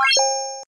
you